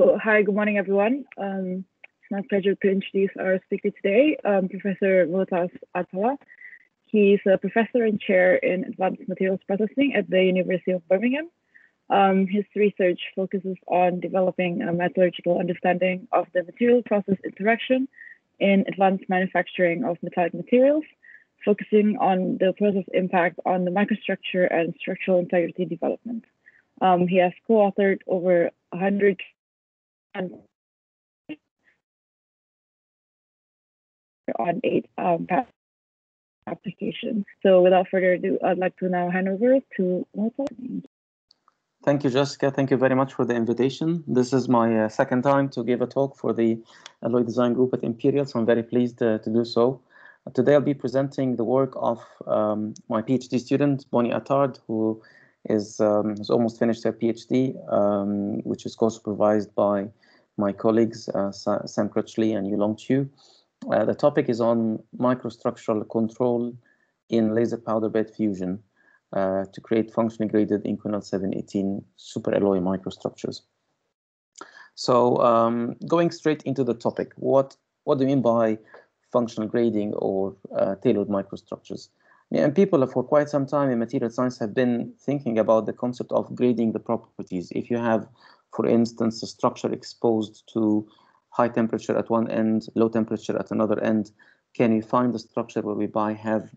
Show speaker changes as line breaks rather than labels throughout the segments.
So, hi, good morning, everyone. Um, it's my pleasure to introduce our speaker today, um, Professor Moataz Attallah. He's a professor and chair in advanced materials processing at the University of Birmingham. Um, his research focuses on developing a metallurgical understanding of the material process interaction in advanced manufacturing of metallic materials, focusing on the process impact on the microstructure and structural integrity development. Um, he has co-authored over 100 on eight um, applications. So without further ado, I'd like to now hand over to Moataz.
Thank you, Jessica. Thank you very much for the invitation. This is my uh, second time to give a talk for the Alloy Design Group at Imperial, so I'm very pleased uh, to do so. Uh, today I'll be presenting the work of um, my PhD student, Bonnie Attard, who is um, has almost finished her PhD, um, which is co-supervised by my colleagues uh, Sam Cruchley and Yu-Lung Chiu. Uh, the topic is on microstructural control in laser powder bed fusion uh, to create functionally graded Inconel 718 superalloy microstructures. So um, going straight into the topic, what, what do you mean by functional grading or uh, tailored microstructures? And people for quite some time in material science have been thinking about the concept of grading the properties. If you have, for instance, a structure exposed to high temperature at one end, low temperature at another end, can you find the structure where we buy have,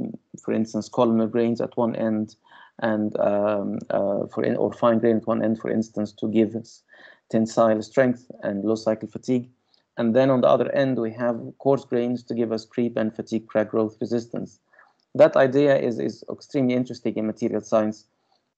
for instance, columnar grains at one end and um, uh, for in, or fine grain at one end, for instance, to give us tensile strength and low cycle fatigue. And then on the other end, we have coarse grains to give us creep and fatigue crack growth resistance. That idea is, is extremely interesting in material science.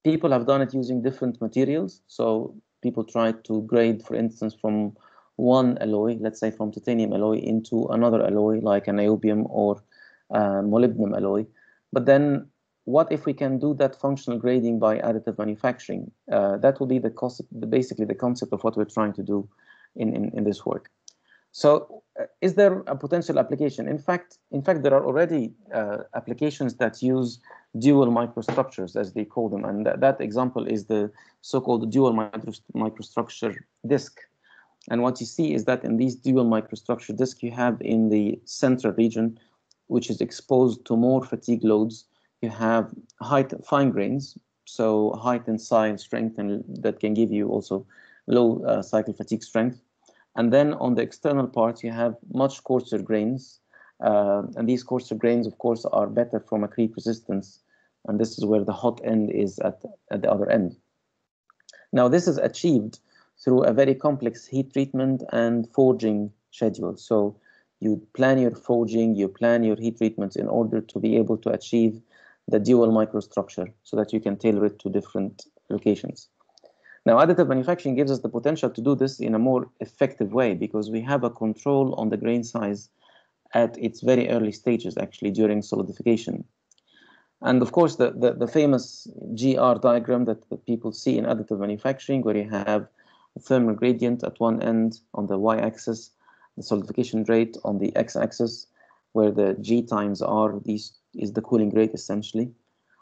People have done it using different materials. So people try to grade, for instance, from one alloy, let's say from titanium alloy, into another alloy like an niobium or uh, molybdenum alloy. But then what if we can do that functional grading by additive manufacturing? Uh, that will be the concept, basically the concept of what we're trying to do in, in, in this work. So uh, is there a potential application? In fact, in fact, there are already uh, applications that use dual microstructures, as they call them. And that, that example is the so-called dual microstructure disk. And what you see is that in these dual microstructure disk, you have in the central region, which is exposed to more fatigue loads, you have high fine grains, so high tensile strength, and that can give you also low uh, cycle fatigue strength. And then on the external part, you have much coarser grains. Uh, and these coarser grains, of course, are better from a creep resistance. And this is where the hot end is at, at the other end. Now, this is achieved through a very complex heat treatment and forging schedule. So you plan your forging, you plan your heat treatments in order to be able to achieve the dual microstructure so that you can tailor it to different locations. Now, additive manufacturing gives us the potential to do this in a more effective way because we have a control on the grain size at its very early stages, actually, during solidification. And of course, the, the, the famous GR diagram that, that people see in additive manufacturing, where you have a thermal gradient at one end on the y-axis, the solidification rate on the x-axis, where the G times R, these is the cooling rate essentially.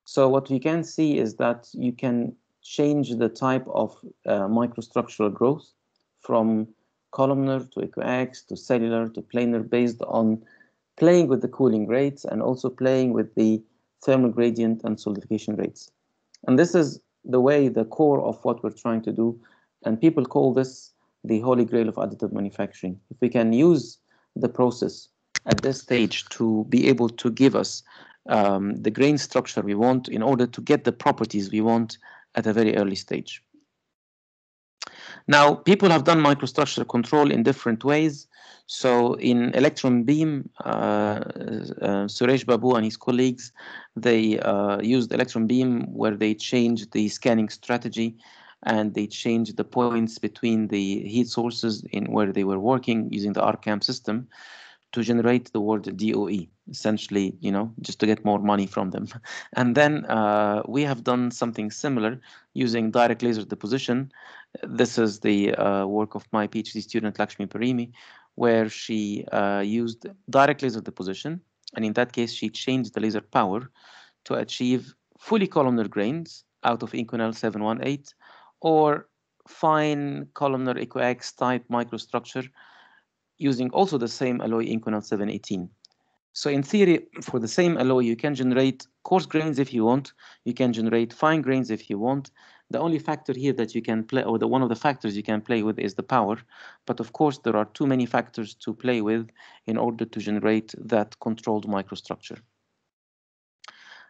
So what we can see is that you can change the type of uh, microstructural growth from columnar to equiax to cellular to planar based on playing with the cooling rates and also playing with the thermal gradient and solidification rates. And this is the way, the core of what we're trying to do. And people call this the holy grail of additive manufacturing. If we can use the process at this stage to be able to give us um, the grain structure we want in order to get the properties we want at a very early stage. Now, people have done microstructure control in different ways. So in electron beam, uh, uh, Suresh Babu and his colleagues, they uh, used electron beam where they changed the scanning strategy and they changed the points between the heat sources in where they were working using the Arcam system to generate the word DOE, essentially, you know, just to get more money from them. And then uh, we have done something similar using direct laser deposition. This is the uh, work of my PhD student, Lakshmi Parimi, where she uh, used direct laser deposition. And in that case, she changed the laser power to achieve fully columnar grains out of Inconel 718 or fine columnar equiax type microstructure using also the same alloy Inconel 718. So in theory, for the same alloy, you can generate coarse grains if you want. You can generate fine grains if you want. The only factor here that you can play, or the one of the factors you can play with is the power. But of course, there are too many factors to play with in order to generate that controlled microstructure.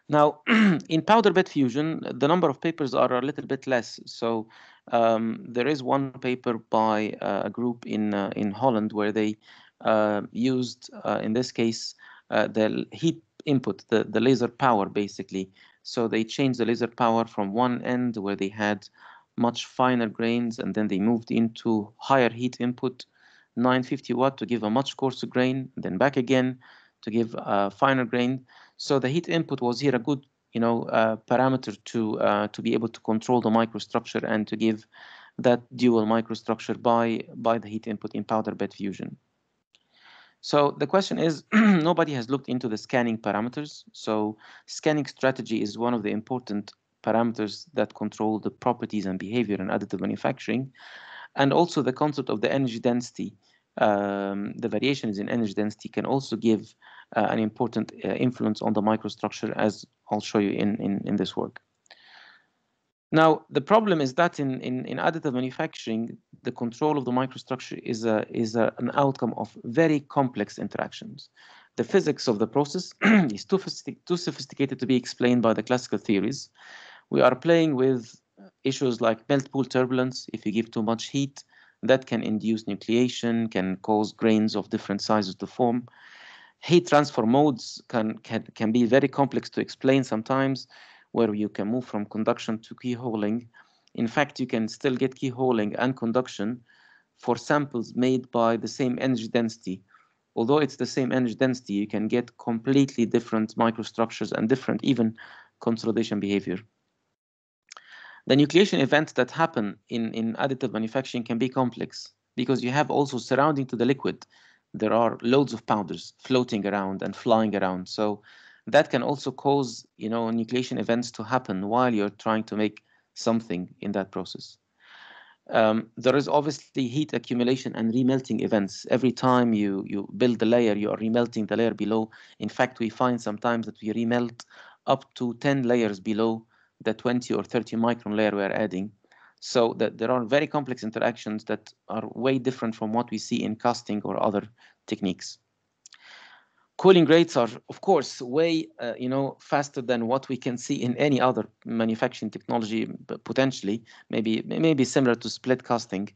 Now, in powder bed fusion, the number of papers are a little bit less. So um, there is one paper by uh, a group in uh, in Holland where they uh, used, uh, in this case, uh, the heat input, the, the laser power basically. So they changed the laser power from one end where they had much finer grains and then they moved into higher heat input, 950 watt to give a much coarser grain, then back again to give a finer grain. So the heat input was here a good you know, uh, parameter to uh, to be able to control the microstructure and to give that dual microstructure by by the heat input in powder bed fusion. So the question is, nobody has looked into the scanning parameters. So scanning strategy is one of the important parameters that control the properties and behavior in additive manufacturing. And also the concept of the energy density. Um, the variations in energy density can also give an important uh, influence on the microstructure as I'll show you in, in, in this work. Now, the problem is that in, in, in additive manufacturing, the control of the microstructure is, a, is a, an outcome of very complex interactions. The physics of the process is too, too sophisticated to be explained by the classical theories. We are playing with issues like melt pool turbulence. If you give too much heat, that can induce nucleation, can cause grains of different sizes to form. Heat transfer modes can, can, can be very complex to explain sometimes where you can move from conduction to keyholing. In fact, you can still get keyholing and conduction for samples made by the same energy density. Although it's the same energy density, you can get completely different microstructures and different even consolidation behavior. The nucleation events that happen in, in additive manufacturing can be complex because you have also surrounding to the liquid, there are loads of powders floating around and flying around. So that can also cause you know nucleation events to happen while you're trying to make something in that process. Um, there is obviously heat accumulation and remelting events. Every time you, you build the layer, you are remelting the layer below. In fact, we find sometimes that we remelt up to 10 layers below the 20 or 30 micron layer we're adding. So that there are very complex interactions that are way different from what we see in casting or other techniques. Cooling rates are of course way uh, you know faster than what we can see in any other manufacturing technology potentially. Maybe maybe similar to split casting.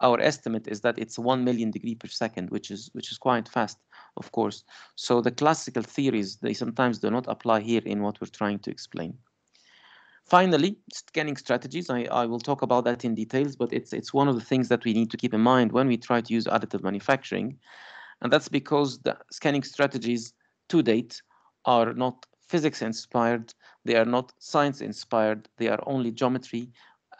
Our estimate is that it's 1 million degree per second which is which is quite fast of course. So the classical theories they sometimes do not apply here in what we're trying to explain finally scanning strategies I, I will talk about that in details but it's it's one of the things that we need to keep in mind when we try to use additive manufacturing and that's because the scanning strategies to date are not physics inspired, they are not science inspired, they are only geometry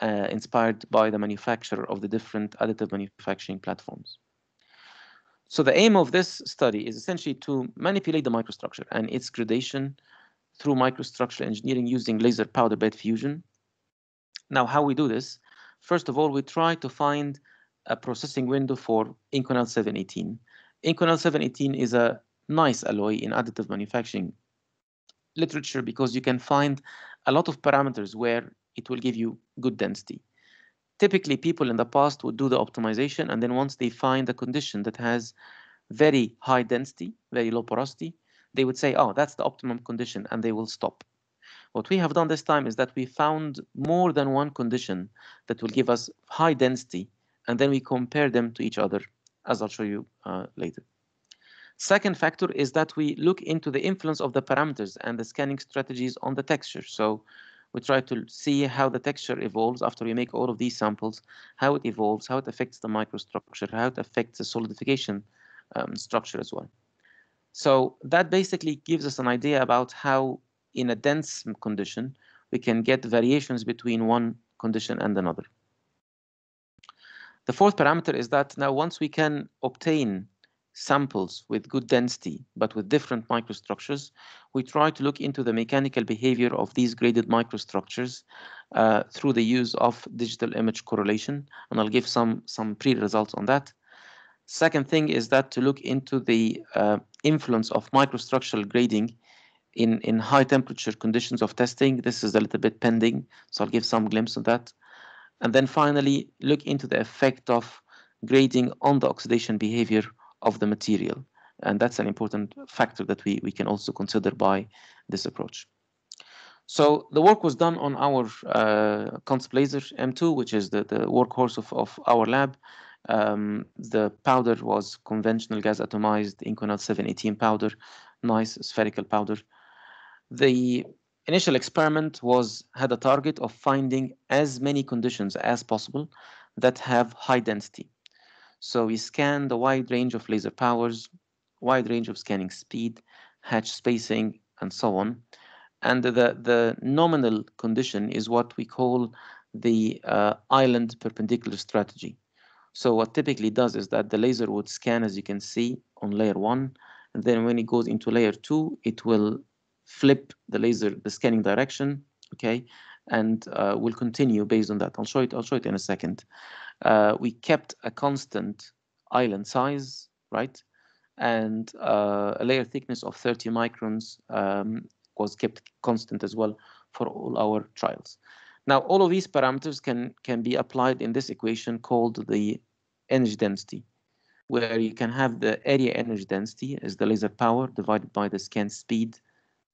uh, inspired by the manufacturer of the different additive manufacturing platforms. So the aim of this study is essentially to manipulate the microstructure and its gradation through microstructure engineering using laser powder bed fusion. Now, how we do this? First of all, we try to find a processing window for Inconel 718 Inconel 718 is a nice alloy in additive manufacturing literature because you can find a lot of parameters where it will give you good density. Typically, people in the past would do the optimization, and then once they find a condition that has very high density, very low porosity, they would say, oh, that's the optimum condition, and they will stop. What we have done this time is that we found more than one condition that will give us high density, and then we compare them to each other as I'll show you uh, later. Second factor is that we look into the influence of the parameters and the scanning strategies on the texture. So we try to see how the texture evolves after we make all of these samples, how it evolves, how it affects the microstructure, how it affects the solidification um, structure as well. So that basically gives us an idea about how in a dense condition, we can get variations between one condition and another. The fourth parameter is that now once we can obtain samples with good density, but with different microstructures, we try to look into the mechanical behavior of these graded microstructures uh, through the use of digital image correlation, and I'll give some some pre-results on that. Second thing is that to look into the uh, influence of microstructural grading in, in high temperature conditions of testing. This is a little bit pending, so I'll give some glimpse of that. And then finally, look into the effect of grading on the oxidation behavior of the material. And that's an important factor that we, we can also consider by this approach. So the work was done on our uh, Laser M2, which is the, the workhorse of, of our lab. Um, the powder was conventional gas atomized Inconel 718 powder, nice spherical powder. The initial experiment was had a target of finding as many conditions as possible that have high density. So we scanned a wide range of laser powers, wide range of scanning speed, hatch spacing, and so on. And the, the nominal condition is what we call the uh, island perpendicular strategy. So what typically does is that the laser would scan, as you can see, on layer one, and then when it goes into layer two, it will flip the laser, the scanning direction, okay, and uh, will continue based on that. I'll show it. I'll show it in a second. Uh, we kept a constant island size, right, and uh, a layer thickness of 30 microns um, was kept constant as well for all our trials. Now, all of these parameters can, can be applied in this equation called the energy density, where you can have the area energy density as the laser power divided by the scan speed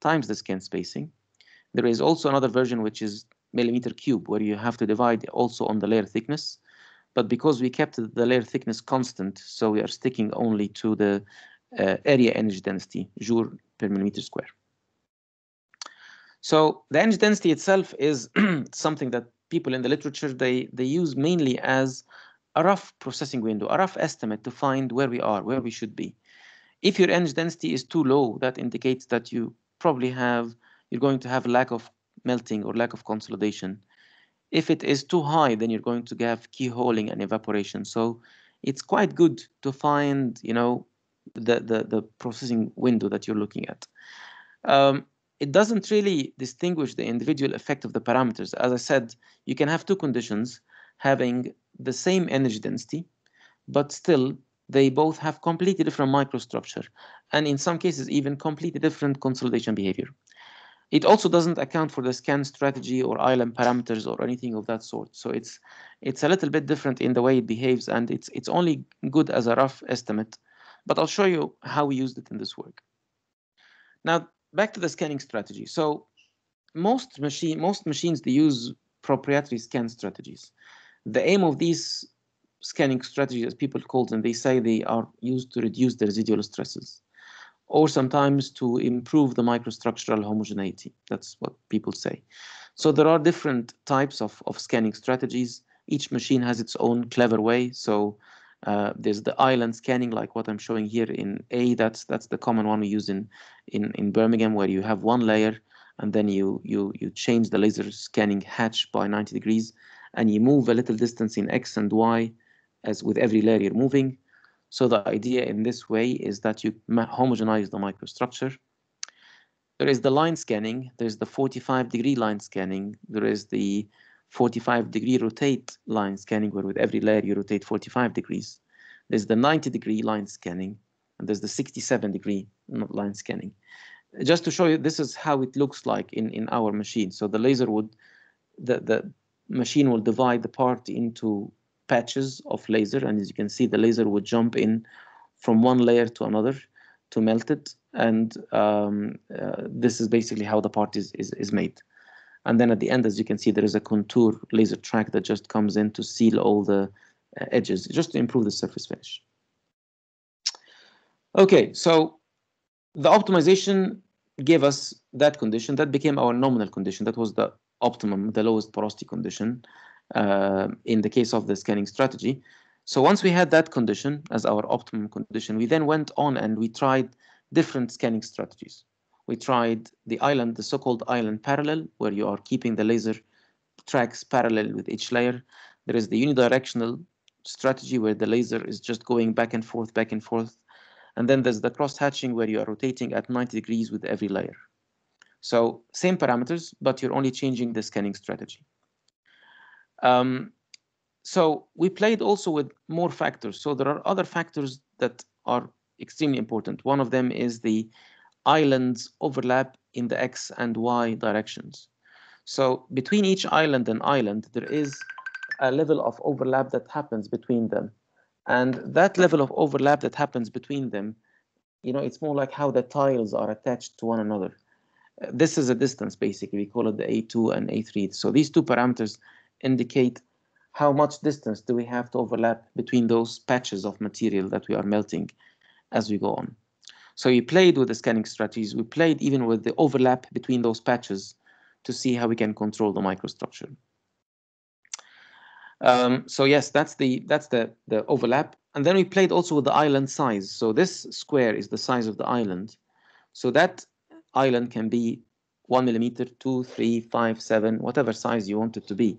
times the scan spacing. There is also another version which is millimeter cube, where you have to divide also on the layer thickness. But because we kept the layer thickness constant, so we are sticking only to the uh, area energy density, joule per millimeter square. So the energy density itself is something that people in the literature, they, they use mainly as a rough processing window, a rough estimate to find where we are, where we should be. If your energy density is too low, that indicates that you probably have, you're going to have lack of melting or lack of consolidation. If it is too high, then you're going to have keyholing and evaporation. So it's quite good to find, you know, the, the, the processing window that you're looking at. Um, it doesn't really distinguish the individual effect of the parameters. As I said, you can have two conditions having the same energy density, but still they both have completely different microstructure, and in some cases even completely different consolidation behavior. It also doesn't account for the scan strategy or island parameters or anything of that sort. So it's it's a little bit different in the way it behaves, and it's it's only good as a rough estimate. But I'll show you how we used it in this work. Now back to the scanning strategy. So most machine most machines they use proprietary scan strategies. The aim of these scanning strategies, as people call them, they say they are used to reduce the residual stresses or sometimes to improve the microstructural homogeneity. That's what people say. So there are different types of, of scanning strategies. Each machine has its own clever way. So uh, there's the island scanning, like what I'm showing here in A. That's that's the common one we use in in, in Birmingham, where you have one layer and then you you you change the laser scanning hatch by 90 degrees, and you move a little distance in X and Y as with every layer you're moving. So the idea in this way is that you homogenize the microstructure. There is the line scanning, there's the 45 degree line scanning, there is the 45 degree rotate line scanning, where with every layer you rotate 45 degrees. There's the 90 degree line scanning, and there's the 67 degree line scanning. Just to show you, this is how it looks like in, in our machine. So the laser would, the, the machine will divide the part into patches of laser and as you can see the laser would jump in from one layer to another to melt it and um, uh, this is basically how the part is, is, is made and then at the end as you can see there is a contour laser track that just comes in to seal all the uh, edges just to improve the surface finish okay so the optimization gave us that condition that became our nominal condition that was the optimum the lowest porosity condition uh, in the case of the scanning strategy. So once we had that condition as our optimum condition, we then went on and we tried different scanning strategies. We tried the island, the so-called island parallel, where you are keeping the laser tracks parallel with each layer. There is the unidirectional strategy where the laser is just going back and forth, back and forth. And then there's the cross-hatching where you are rotating at 90 degrees with every layer. So same parameters, but you're only changing the scanning strategy. Um, so we played also with more factors. So there are other factors that are extremely important. One of them is the islands overlap in the X and Y directions. So between each island and island, there is a level of overlap that happens between them. And that level of overlap that happens between them, you know, it's more like how the tiles are attached to one another. Uh, this is a distance, basically. We call it the A2 and A3. So these two parameters indicate how much distance do we have to overlap between those patches of material that we are melting as we go on. So we played with the scanning strategies. We played even with the overlap between those patches to see how we can control the microstructure. Um, so yes, that's the that's the the overlap, and then we played also with the island size. So this square is the size of the island. So that island can be one millimeter, two, three, five, seven, whatever size you want it to be.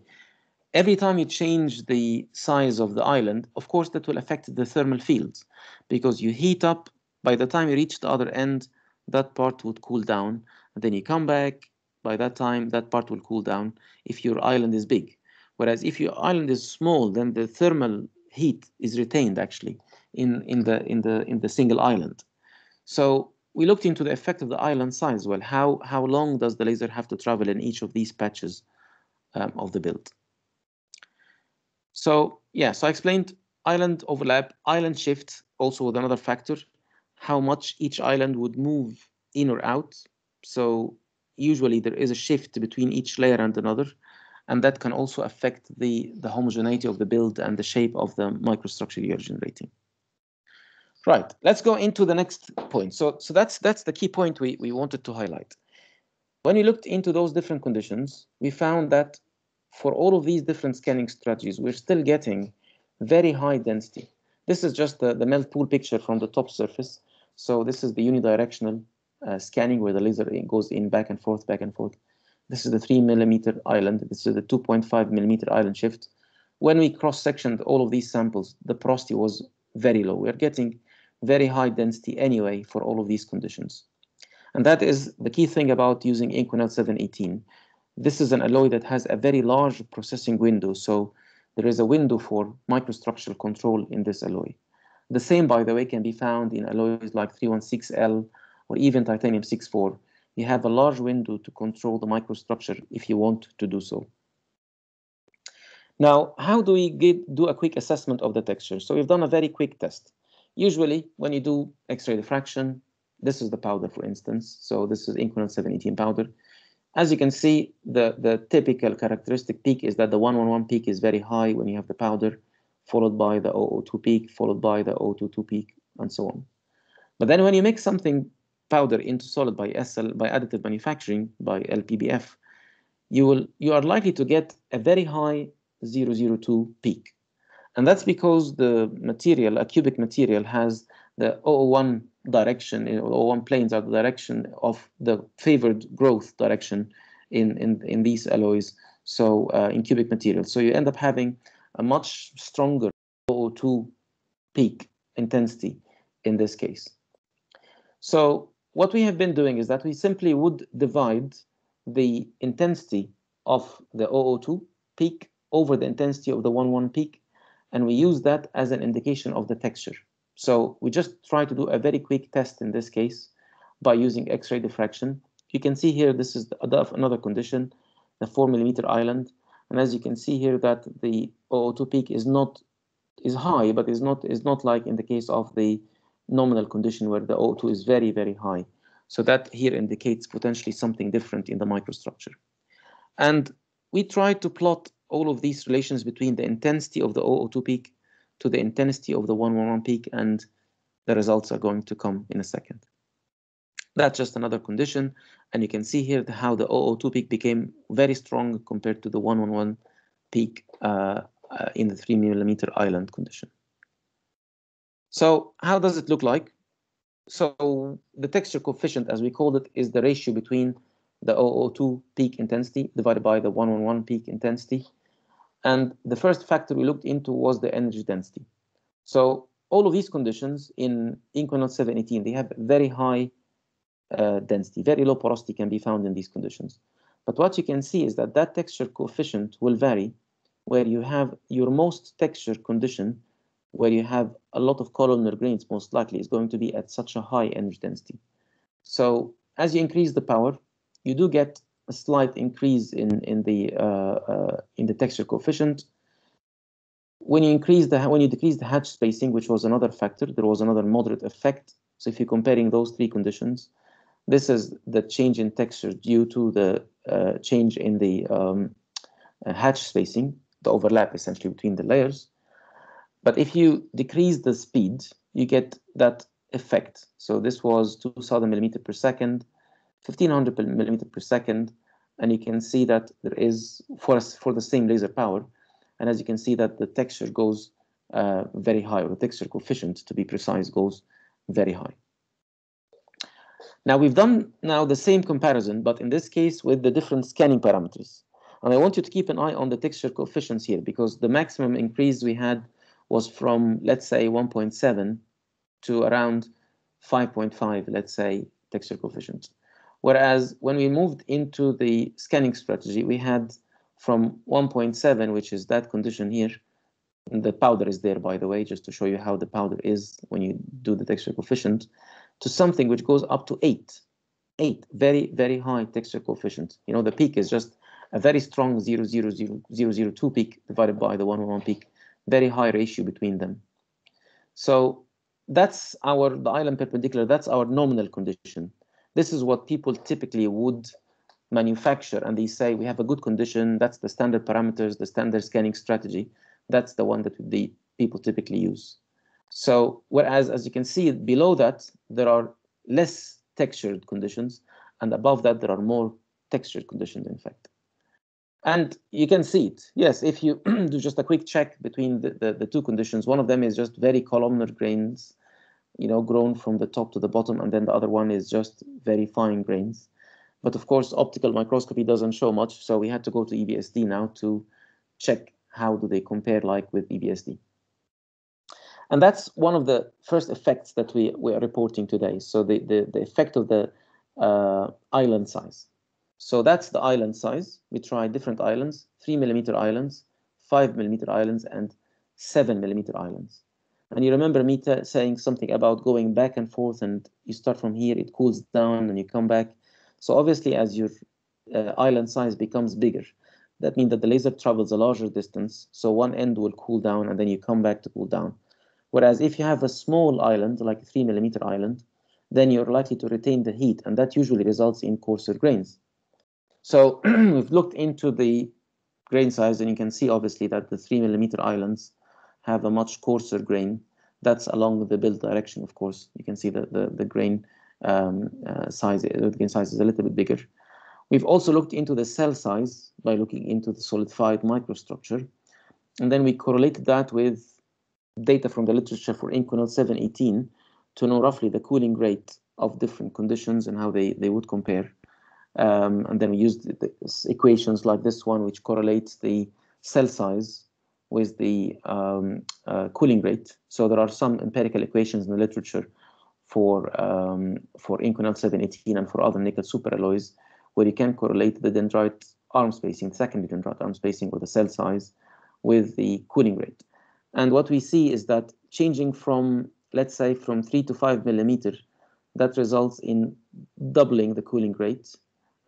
Every time you change the size of the island, of course, that will affect the thermal fields because you heat up. By the time you reach the other end, that part would cool down. And then you come back. By that time, that part will cool down if your island is big. Whereas if your island is small, then the thermal heat is retained actually in, in, the, in, the, in the single island. So we looked into the effect of the island size. Well, how, how long does the laser have to travel in each of these patches um, of the build? So yeah, so I explained island overlap, island shift, also with another factor, how much each island would move in or out. So usually there is a shift between each layer and another and that can also affect the, the homogeneity of the build and the shape of the microstructure you're generating. Right, let's go into the next point. So, so that's, that's the key point we, we wanted to highlight. When we looked into those different conditions, we found that for all of these different scanning strategies, we're still getting very high density. This is just the, the melt pool picture from the top surface. So this is the unidirectional uh, scanning where the laser goes in back and forth, back and forth. This is the 3 millimeter island. This is the 2.5 millimeter island shift. When we cross-sectioned all of these samples, the porosity was very low. We're getting very high density anyway for all of these conditions. And that is the key thing about using Inconel 718. This is an alloy that has a very large processing window, so there is a window for microstructural control in this alloy. The same, by the way, can be found in alloys like 316L or even titanium 64 you have a large window to control the microstructure if you want to do so. Now, how do we get, do a quick assessment of the texture? So we've done a very quick test. Usually, when you do X-ray diffraction, this is the powder, for instance. So this is Inconel 718 powder. As you can see, the, the typical characteristic peak is that the 111 peak is very high when you have the powder, followed by the 002 peak, followed by the 022 peak, and so on. But then when you make something powder into solid by SL by additive manufacturing by LPBF, you will you are likely to get a very high 002 peak. And that's because the material, a cubic material, has the 001 direction, 001 planes are the direction of the favored growth direction in, in, in these alloys, so uh, in cubic material. So you end up having a much stronger O2 peak intensity in this case. So what we have been doing is that we simply would divide the intensity of the O02 peak over the intensity of the 11 peak, and we use that as an indication of the texture. So we just try to do a very quick test in this case by using X-ray diffraction. You can see here, this is another condition, the four millimeter island. And as you can see here that the O2 peak is not is high, but is not is not like in the case of the nominal condition where the O2 is very, very high. So that here indicates potentially something different in the microstructure. And we tried to plot all of these relations between the intensity of the O2 peak to the intensity of the 111 peak, and the results are going to come in a second. That's just another condition, and you can see here how the O2 peak became very strong compared to the 111 peak uh, uh, in the 3 millimeter island condition. So how does it look like? So the texture coefficient, as we called it, is the ratio between the 002 peak intensity divided by the 111 peak intensity. And the first factor we looked into was the energy density. So all of these conditions in Inconel 718, they have very high uh, density, very low porosity can be found in these conditions. But what you can see is that that texture coefficient will vary where you have your most texture condition, where you have a lot of columnar grains, most likely is going to be at such a high energy density. So as you increase the power, you do get a slight increase in in the uh, uh, in the texture coefficient. When you increase the when you decrease the hatch spacing, which was another factor, there was another moderate effect. So if you're comparing those three conditions, this is the change in texture due to the uh, change in the um, uh, hatch spacing, the overlap essentially between the layers. But if you decrease the speed, you get that effect. So this was 2000 millimeter per second, 1500 millimeter per second, and you can see that there is for for the same laser power, and as you can see that the texture goes uh, very high, or the texture coefficient to be precise goes very high. Now we've done now the same comparison, but in this case with the different scanning parameters. And I want you to keep an eye on the texture coefficients here because the maximum increase we had was from, let's say, 1.7 to around 5.5, let's say, texture coefficient. Whereas when we moved into the scanning strategy, we had from 1.7, which is that condition here, the powder is there, by the way, just to show you how the powder is when you do the texture coefficient, to something which goes up to 8. 8, very, very high texture coefficient. You know, the peak is just a very strong 0, 0, 0, 0, 0 2 peak divided by the 1, 1 peak. Very high ratio between them. So that's our, the island perpendicular, that's our nominal condition. This is what people typically would manufacture and they say we have a good condition, that's the standard parameters, the standard scanning strategy. That's the one that the people typically use. So whereas as you can see below that, there are less textured conditions and above that there are more textured conditions in fact. And you can see it. Yes, if you do just a quick check between the, the, the, two conditions, one of them is just very columnar grains, you know, grown from the top to the bottom, and then the other one is just very fine grains. But of course, optical microscopy doesn't show much, so we had to go to EBSD now to check how do they compare like with EBSD. And that's one of the first effects that we, we are reporting today. So the, the, the effect of the uh, island size. So that's the island size. We tried different islands, three millimeter islands, five millimeter islands, and seven millimeter islands. And you remember me saying something about going back and forth, and you start from here, it cools down, and you come back. So obviously, as your uh, island size becomes bigger, that means that the laser travels a larger distance. So one end will cool down, and then you come back to cool down. Whereas if you have a small island, like a three millimeter island, then you're likely to retain the heat, and that usually results in coarser grains. So we've looked into the grain size and you can see obviously that the three millimeter islands have a much coarser grain. That's along the build direction, of course. You can see that the, the grain um, uh, size, the grain size is a little bit bigger. We've also looked into the cell size by looking into the solidified microstructure. And then we correlated that with data from the literature for Inconel 718 to know roughly the cooling rate of different conditions and how they, they would compare. Um, and then we used the, equations like this one, which correlates the cell size with the um, uh, cooling rate. So there are some empirical equations in the literature for um, for Inconel 718 and for other nickel superalloys, where you can correlate the dendrite arm spacing, the secondary dendrite arm spacing, or the cell size, with the cooling rate. And what we see is that changing from, let's say, from three to five millimeter, that results in doubling the cooling rate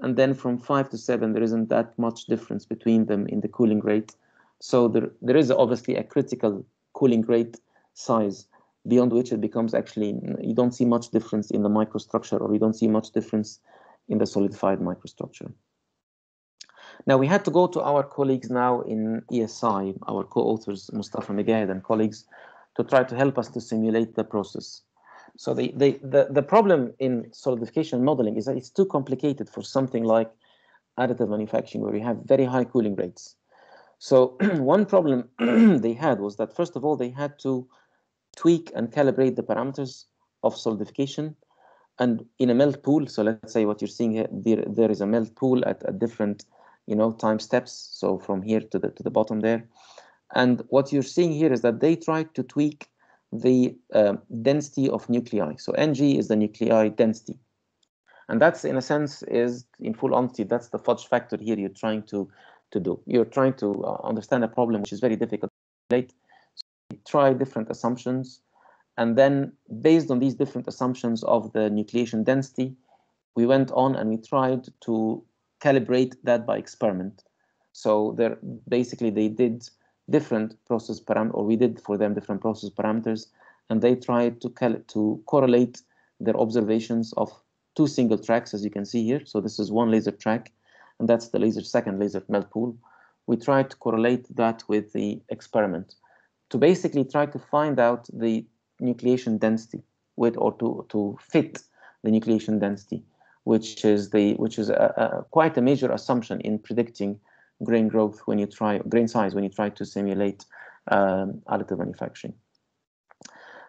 and then from five to seven, there isn't that much difference between them in the cooling rate. So there, there is obviously a critical cooling rate size beyond which it becomes actually, you don't see much difference in the microstructure or you don't see much difference in the solidified microstructure. Now we had to go to our colleagues now in ESI, our co-authors, Mustafa Megahed and colleagues, to try to help us to simulate the process. So the, the, the, the problem in solidification modeling is that it's too complicated for something like additive manufacturing where we have very high cooling rates. So one problem they had was that first of all, they had to tweak and calibrate the parameters of solidification and in a melt pool. So let's say what you're seeing here, there, there is a melt pool at, a different, you know, time steps. So from here to the, to the bottom there. And what you're seeing here is that they tried to tweak the uh, density of nuclei. So Ng is the nuclei density. And that's, in a sense, is, in full honesty, that's the fudge factor here you're trying to, to do. You're trying to uh, understand a problem which is very difficult to relate. So try different assumptions, and then based on these different assumptions of the nucleation density, we went on and we tried to calibrate that by experiment. So they're basically, they did different process parameters, or we did for them different process parameters, and they tried to cal- to correlate their observations of two single tracks, as you can see here. So this is one laser track, and that's the laser second laser melt pool. We tried to correlate that with the experiment to basically try to find out the nucleation density with or to to fit the nucleation density, which is the which is a, a, quite a major assumption in predicting grain growth when you try grain size when you try to simulate um, additive manufacturing.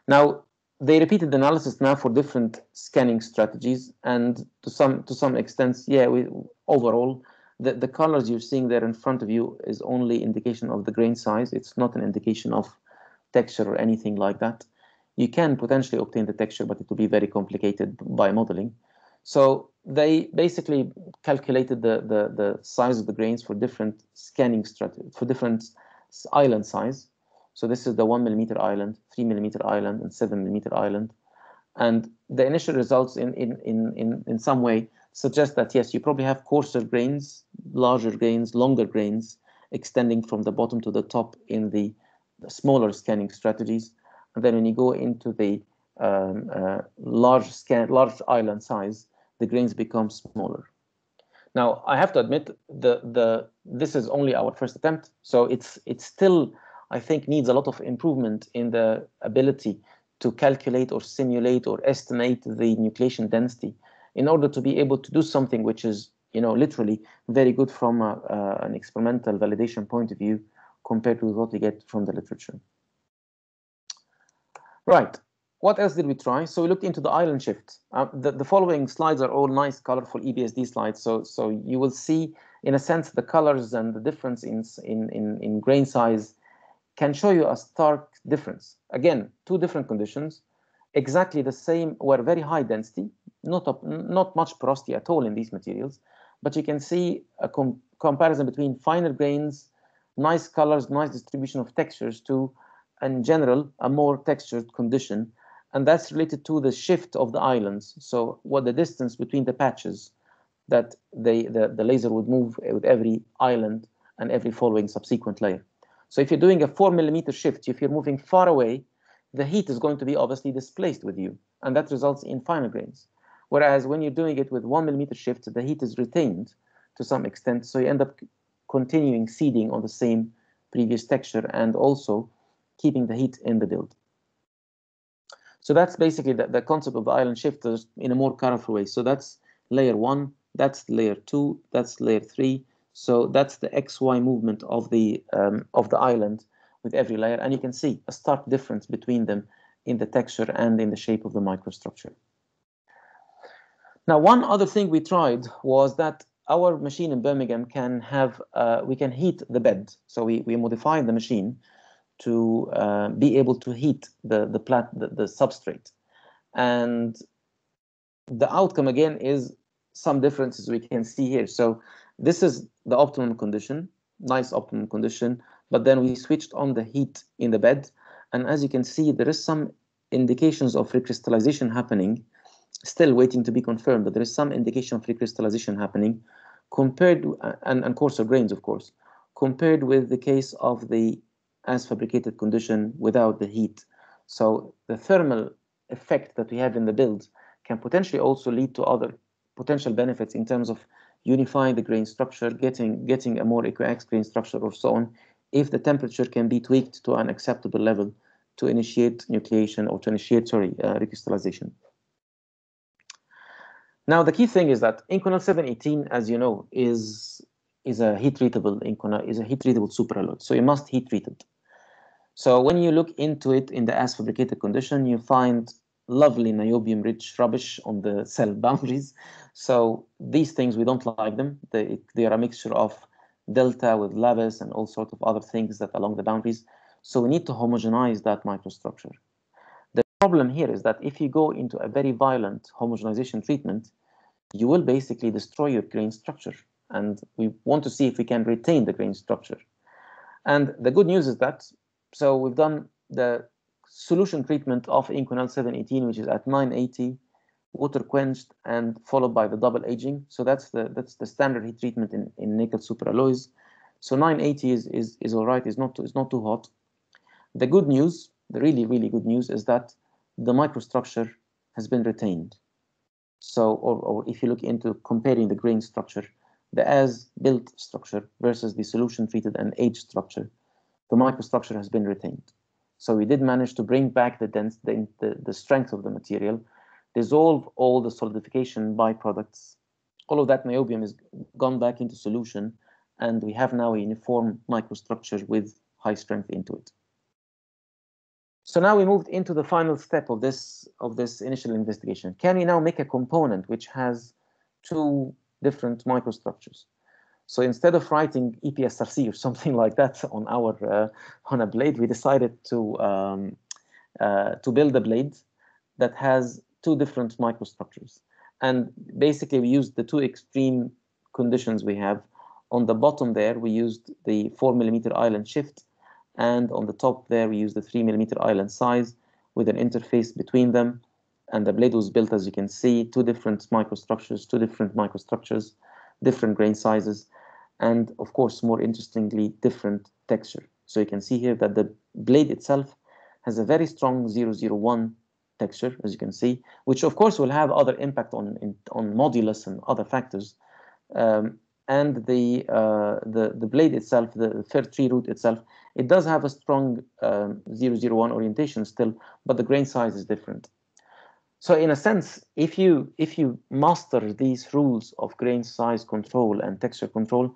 Now they repeated the analysis now for different scanning strategies, and to some to some extent, yeah, we overall the, the colors you're seeing there in front of you is only indication of the grain size. It's not an indication of texture or anything like that. You can potentially obtain the texture, but it will be very complicated by modeling. So they basically calculated the, the, the size of the grains for different scanning strategies, for different island size. So this is the one millimeter island, three millimeter island, and seven millimeter island. And the initial results in, in, in, in, in some way suggest that yes, you probably have coarser grains, larger grains, longer grains, extending from the bottom to the top in the smaller scanning strategies. And then when you go into the um, uh, large scan, large island size, the grains become smaller. Now, I have to admit the the this is only our first attempt, so it's it's still I think needs a lot of improvement in the ability to calculate or simulate or estimate the nucleation density in order to be able to do something which is you know literally very good from a, uh, an experimental validation point of view compared to what we get from the literature. Right, what else did we try? So we looked into the island shift. Uh, the, the following slides are all nice, colorful EBSD slides. So, so you will see, in a sense, the colors and the difference in, in, in, in grain size can show you a stark difference. Again, two different conditions, exactly the same, were very high density, not, a, not much porosity at all in these materials, but you can see a com comparison between finer grains, nice colors, nice distribution of textures to, in general, a more textured condition and that's related to the shift of the islands. So what the distance between the patches that they, the, the laser would move with every island and every following subsequent layer. So if you're doing a four millimeter shift, if you're moving far away, the heat is going to be obviously displaced with you, and that results in finer grains. Whereas when you're doing it with one millimeter shift, the heat is retained to some extent, so you end up continuing seeding on the same previous texture and also keeping the heat in the build. So that's basically the, the concept of the island shifters in a more colorful way. So that's layer one, that's layer two, that's layer three. So that's the XY movement of the um, of the island with every layer, and you can see a stark difference between them in the texture and in the shape of the microstructure. Now, one other thing we tried was that our machine in Birmingham can have uh, we can heat the bed. So we we modified the machine to uh, be able to heat the the plat the, the substrate. And the outcome again is some differences we can see here. So this is the optimum condition nice optimum condition but then we switched on the heat in the bed. And as you can see there is some indications of recrystallization happening still waiting to be confirmed but there is some indication of recrystallization happening compared uh, and, and coarser grains of course compared with the case of the as fabricated condition without the heat. So the thermal effect that we have in the build can potentially also lead to other potential benefits in terms of unifying the grain structure, getting getting a more equiax grain structure or so on, if the temperature can be tweaked to an acceptable level to initiate nucleation or to initiate, sorry, uh, recrystallization. Now, the key thing is that Inconel 718, as you know, is is a heat treatable Inconel, is a heat treatable superalloy. So you must heat treat it. So when you look into it in the as fabricated condition, you find lovely niobium rich rubbish on the cell boundaries. So these things, we don't like them. They, they are a mixture of delta with Laves and all sorts of other things that along the boundaries. So we need to homogenize that microstructure. The problem here is that if you go into a very violent homogenization treatment, you will basically destroy your grain structure. and we want to see if we can retain the grain structure. And the good news is that, so we've done the solution treatment of Inconel 718, which is at 980, water quenched, and followed by the double aging. So that's the that's the standard heat treatment in, in nickel superalloys. So 980 is, is, is all right, it's not, it's not too hot. The good news, the really, really good news is that the microstructure has been retained. So, or, or if you look into comparing the grain structure, the as-built structure versus the solution-treated and aged structure, the microstructure has been retained. So we did manage to bring back the, dense, the, the, the strength of the material, dissolve all the solidification byproducts. All of that niobium has gone back into solution, and we have now a uniform microstructure with high strength into it. So now we moved into the final step of this of this initial investigation. Can we now make a component which has two different microstructures? So instead of writing EPSRC or something like that on our uh, on a blade, we decided to um, uh, to build a blade that has two different microstructures. And basically, we used the two extreme conditions we have. On the bottom there, we used the four millimeter island shift and on the top there we used the 3 millimeter island size with an interface between them and the blade was built as you can see two different microstructures two different microstructures different grain sizes and of course more interestingly different texture so you can see here that the blade itself has a very strong 001 texture as you can see which of course will have other impact on in, on modulus and other factors um, and the, uh, the, the blade itself, the fir tree root itself, it does have a strong um, 001 orientation still, but the grain size is different. So in a sense, if you if you master these rules of grain size control and texture control,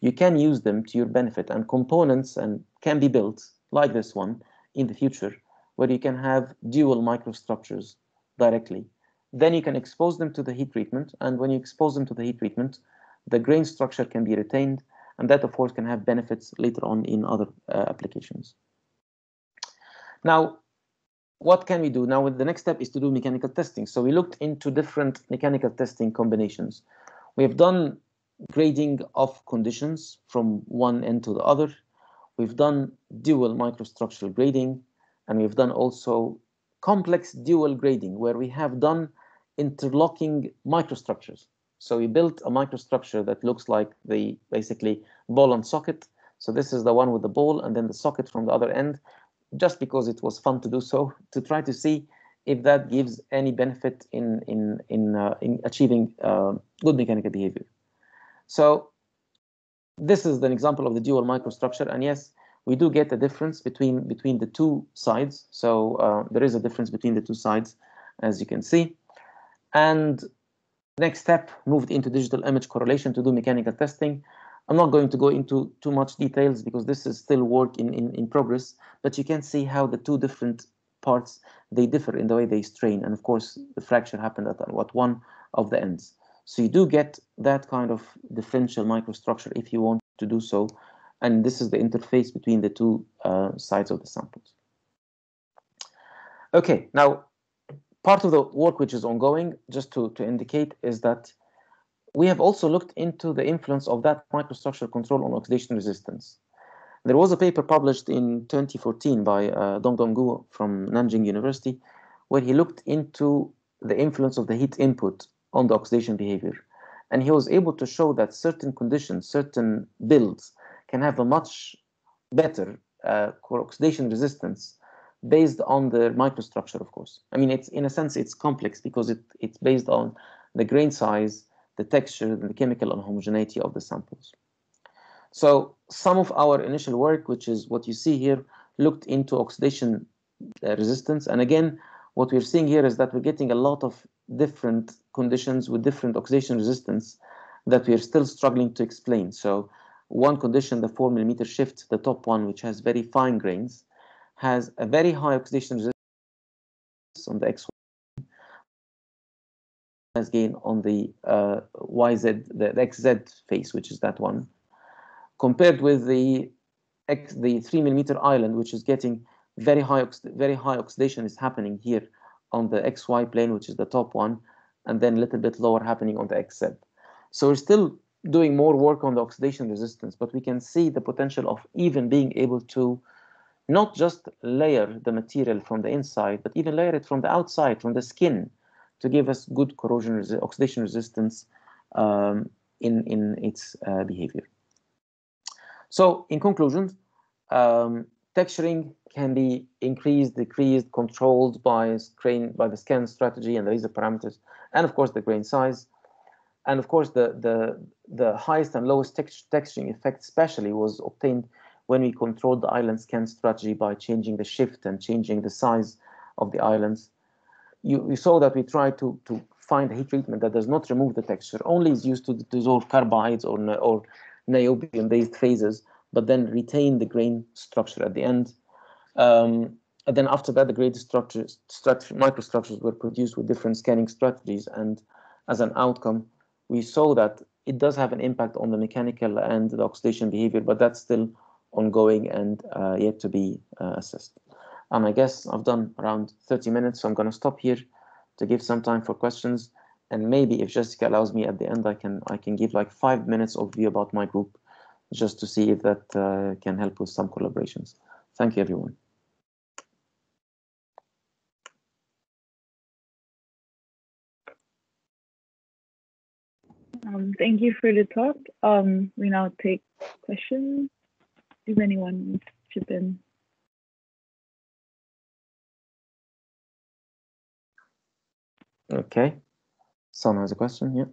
you can use them to your benefit and components and can be built like this one in the future where you can have dual microstructures directly. Then you can expose them to the heat treatment and when you expose them to the heat treatment, the grain structure can be retained, and that, of course, can have benefits later on in other uh, applications. Now, what can we do? Now, the next step is to do mechanical testing. So we looked into different mechanical testing combinations. We have done grading of conditions from one end to the other. We've done dual microstructural grading, and we've done also complex dual grading, where we have done interlocking microstructures. So we built a microstructure that looks like the basically ball and socket. So this is the one with the ball and then the socket from the other end, just because it was fun to do so, to try to see if that gives any benefit in, in, in, uh, in achieving uh, good mechanical behavior. So this is an example of the dual microstructure. And yes, we do get a difference between, between the two sides. So uh, there is a difference between the two sides, as you can see. And Next step, moved into digital image correlation to do mechanical testing. I'm not going to go into too much details because this is still work in, in, in progress, but you can see how the two different parts, they differ in the way they strain. And of course, the fracture happened at what one of the ends. So you do get that kind of differential microstructure if you want to do so. And this is the interface between the two uh, sides of the samples. Okay, now part of the work which is ongoing, just to, to indicate, is that we have also looked into the influence of that microstructure control on oxidation resistance. There was a paper published in 2014 by uh, Dongdong Gu from Nanjing University, where he looked into the influence of the heat input on the oxidation behavior. And he was able to show that certain conditions, certain builds, can have a much better uh, oxidation resistance based on the microstructure, of course. I mean, it's in a sense it's complex because it it's based on the grain size, the texture, and the chemical homogeneity of the samples. So some of our initial work, which is what you see here, looked into oxidation uh, resistance. And again, what we're seeing here is that we're getting a lot of different conditions with different oxidation resistance that we're still struggling to explain. So one condition, the four millimeter shift, the top one, which has very fine grains, has a very high oxidation resistance on the X as gain on the uh, YZ, the, the XZ face, which is that one, compared with the X, the three millimeter island, which is getting very high, very high oxidation is happening here on the XY plane, which is the top one, and then a little bit lower happening on the XZ. So we're still doing more work on the oxidation resistance, but we can see the potential of even being able to not just layer the material from the inside, but even layer it from the outside, from the skin, to give us good corrosion resi oxidation resistance um, in, in its uh, behavior. So in conclusion, um, texturing can be increased, decreased, controlled by grain, by the scan strategy and the laser parameters, and of course the grain size. And of course, the the the highest and lowest text texturing effect, especially, was obtained when we controlled the island scan strategy by changing the shift and changing the size of the islands. You, you saw that we tried to to find a heat treatment that does not remove the texture, only is used to dissolve carbides or or niobium-based phases, but then retain the grain structure at the end. Um, and then after that, the grain structures, structure, microstructures were produced with different scanning strategies. And as an outcome, we saw that it does have an impact on the mechanical and the oxidation behavior, but that's still ongoing and uh, yet to be uh, assessed. And I guess I've done around 30 minutes, so I'm going to stop here to give some time for questions. And maybe if Jessica allows me at the end, I can I can give like five minutes of view about my group, just to see if that uh, can help with some collaborations. Thank you, everyone.
Um, thank you for the talk. Um, we now take questions. If anyone chip in.
Okay. Someone has a question, yeah.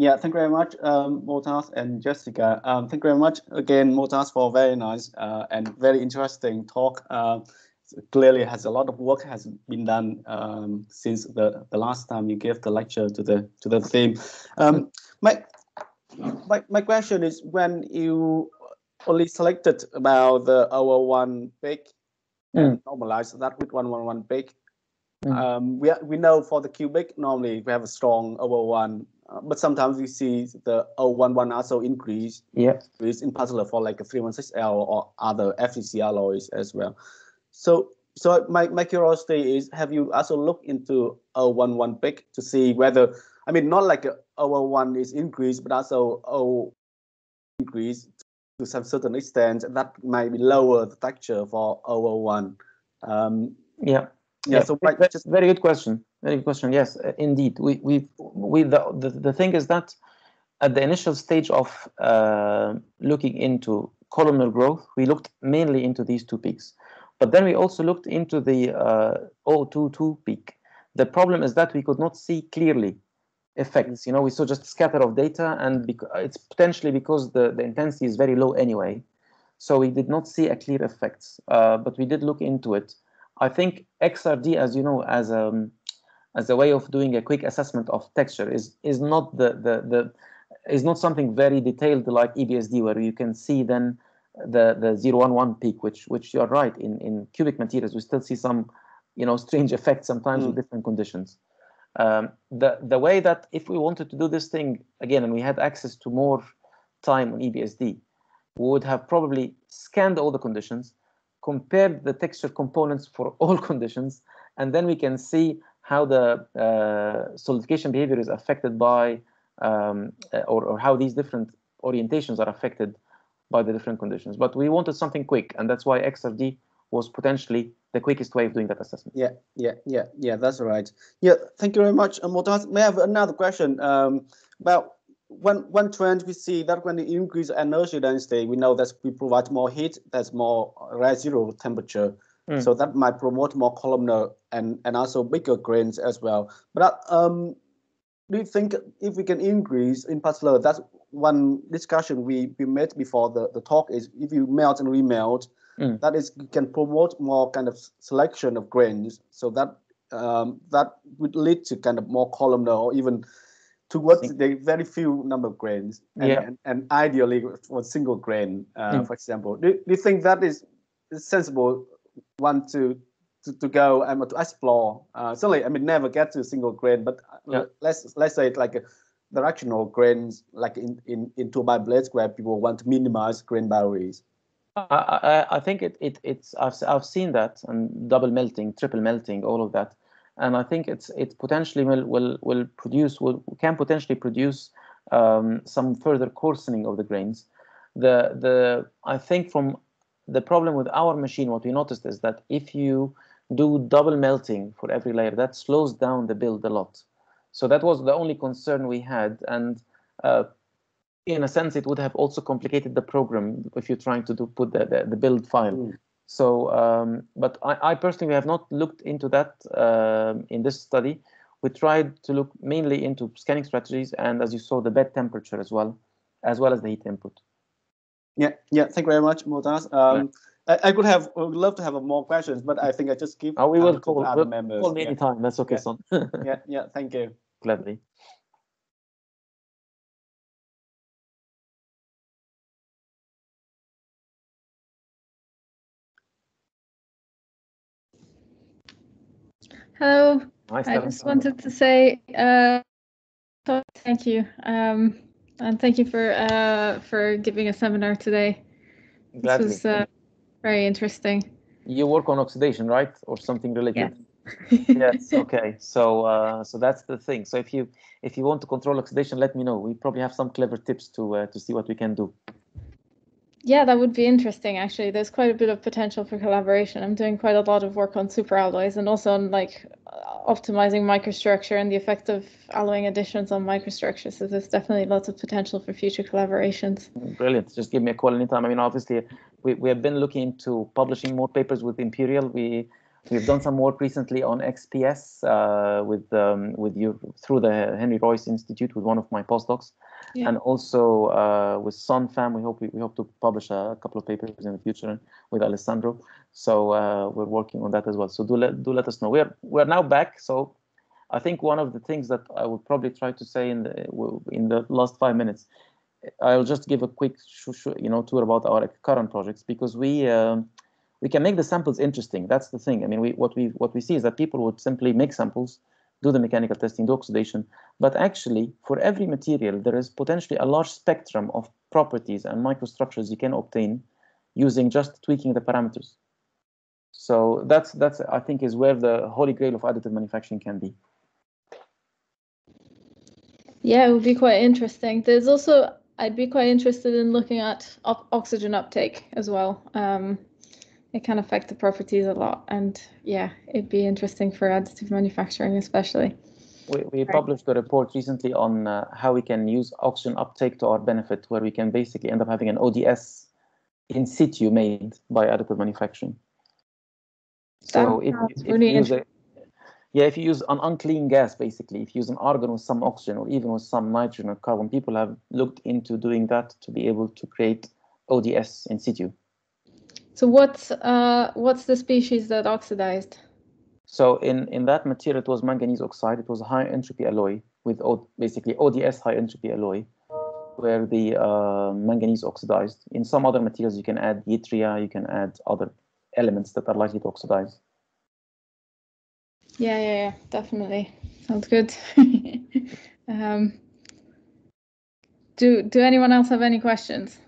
Yeah, thank you very much, um, Moataz and Jessica. Um, thank you very much again, Moataz, for a very nice uh, and very interesting talk. Uh, clearly has a lot of work has been done um, since the, the last time you gave the lecture to the to the theme. Um, my, my my question is when you only selected about the OL1 big mm. and normalize that with 111 big. Mm. Um, we we know for the cubic normally we have a strong OL1 uh, but sometimes we see the 011 also increase.
Yeah.
in particular for like a 316L or other FCC alloys as well. So so my, my curiosity is have you also looked into 011 big to see whether I mean not like a 011 is increased but also O increase to some certain extent that might be lower the texture for 001. Um,
yeah. Yeah, yeah, so just very good question. Very good question. Yes, uh, indeed. We we we the, the the thing is that at the initial stage of uh, looking into columnar growth, we looked mainly into these two peaks. But then we also looked into the uh, 022 peak. The problem is that we could not see clearly effects. You know, we saw just scatter of data, and it's potentially because the, the intensity is very low anyway. So we did not see a clear effects, uh, but we did look into it. I think XRD, as you know, as um, as a way of doing a quick assessment of texture, is is not the the the is not something very detailed like EBSD, where you can see then the the 011 peak, which which you're right in in cubic materials, we still see some you know strange effects sometimes mm. with different conditions. Um, the the way that if we wanted to do this thing again and we had access to more time on EBSD, we would have probably scanned all the conditions, compared the texture components for all conditions, and then we can see how the uh, solidification behavior is affected by um, or, or how these different orientations are affected by the different conditions. But we wanted something quick, and that's why XRD was potentially the quickest way of doing that assessment.
Yeah, yeah, yeah, yeah, that's right. Yeah, thank you very much. Um, may I have another question um, about one one trend we see that when you increase energy density, we know that we provide more heat, that's more residual temperature. Mm. So that might promote more columnar and, and also bigger grains as well. But um, do you think if we can increase in particular, that's one discussion we, we made before the, the talk is if you melt and remelt, mm. that is you can promote more kind of selection of grains. So that um, that would lead to kind of more columnar or even towards the very few number of grains and, yeah. and, and ideally for single grain, uh, mm. for example. Do, do you think that is sensible one to to, to go and to explore. Uh, certainly, I mean, never get to a single grain, but uh, yeah. let's let's say like a directional grains, like in in in turbine blades, where people want to minimize grain boundaries.
I, I, I think it, it it's I've I've seen that and double melting, triple melting, all of that, and I think it's it potentially will will will produce will can potentially produce um, some further coarsening of the grains. The the I think from the problem with our machine, what we noticed is that if you do double melting for every layer, that slows down the build a lot. So that was the only concern we had, and uh, in a sense, it would have also complicated the program if you're trying to do, put the, the, the build file. Mm. So, um, but I, I, personally have not looked into that uh, in this study. We tried to look mainly into scanning strategies, and as you saw, the bed temperature as well, as well as the heat input.
Yeah, yeah. Thank you very much, Moataz. Um, yeah. I, I, could have would love to have more questions, but I think I just give.
Oh, we will call, other we'll members. Call me yeah. anytime. That's okay,
yeah.
son.
yeah, yeah. Thank you.
Gladly.
Hello. Hi, I just wanted to say uh, thank you. Um, and thank you for uh, for giving a seminar today. Gladly. This was uh, very interesting.
You work on oxidation, right, or something related? Yeah. yes. Okay. So uh, so that's the thing. So if you if you want to control oxidation, let me know. We probably have some clever tips to uh, to see what we can do.
Yeah, that would be interesting. Actually, there's quite a bit of potential for collaboration. I'm doing quite a lot of work on superalloys and also on like optimizing microstructure and the effect of alloying additions on microstructure. So there's definitely lots of potential for future collaborations.
Brilliant. Just give me a call anytime. I mean, obviously, we, we have been looking into publishing more papers with Imperial. We we've done some work recently on XPS uh, with um, with you through the Henry Royce Institute with one of my postdocs, yeah. and also uh, with SunFam. We hope we, we hope to publish a couple of papers in the future with Alessandro. So uh, we're working on that as well. So do let do let us know. We are we are now back. So I think one of the things that I will probably try to say in the in the last five minutes, I'll just give a quick you know tour about our current projects because we. Um, we can make the samples interesting. That's the thing. I mean, we, what we what we see is that people would simply make samples, do the mechanical testing, do oxidation, but actually, for every material, there is potentially a large spectrum of properties and microstructures you can obtain using just tweaking the parameters. So that's that's I think is where the holy grail of additive manufacturing can be.
Yeah, it would be quite interesting. There's also I'd be quite interested in looking at oxygen uptake as well. Um, it can affect the properties a lot, and yeah, it'd be interesting for additive manufacturing, especially.
We, we published a report recently on uh, how we can use oxygen uptake to our benefit, where we can basically end up having an ODS in situ made by additive manufacturing. So if, if really you use a, yeah, if you use an unclean gas, basically, if you use an argon with some oxygen or even with some nitrogen or carbon, people have looked into doing that to be able to create ODS in situ.
So what's uh, what's the species that oxidized?
So in in that material, it was manganese oxide. It was a high entropy alloy with o basically ODS high entropy alloy, where the uh, manganese oxidized. In some other materials, you can add yttria, you can add other elements that are likely to oxidize.
Yeah, yeah, yeah, definitely. Sounds good. um, do do anyone else have any questions?